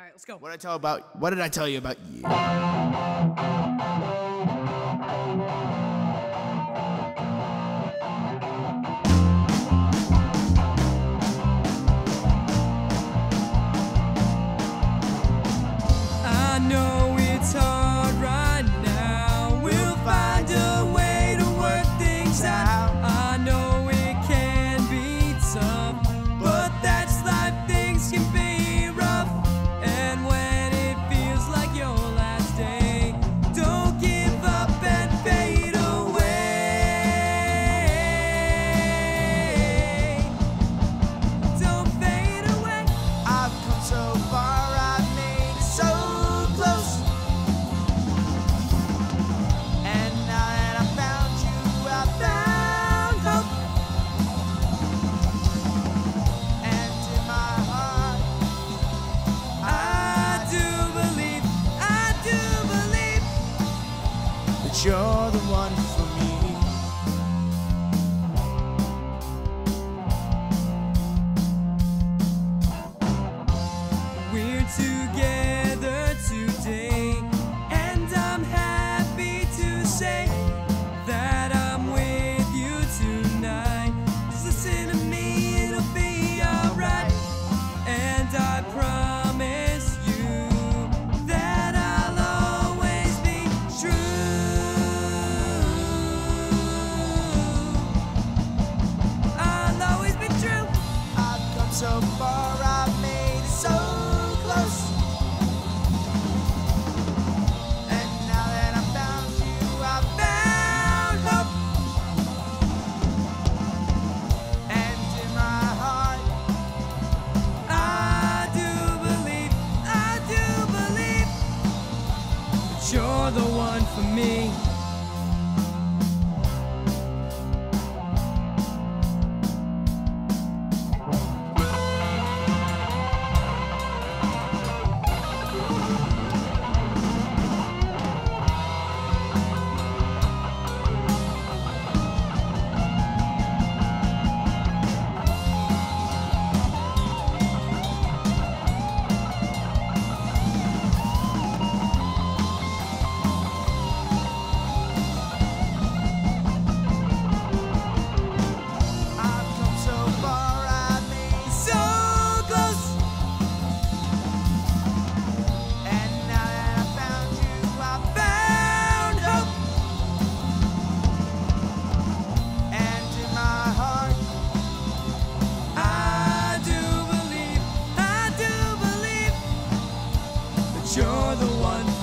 All right, let's go. What did I tell about? What did I tell you about you? I know it's hard. that you're the one for me. We're together. so far I made it so close. And now that I found you I found hope. And in my heart I do believe, I do believe That you're the one for me. You're the one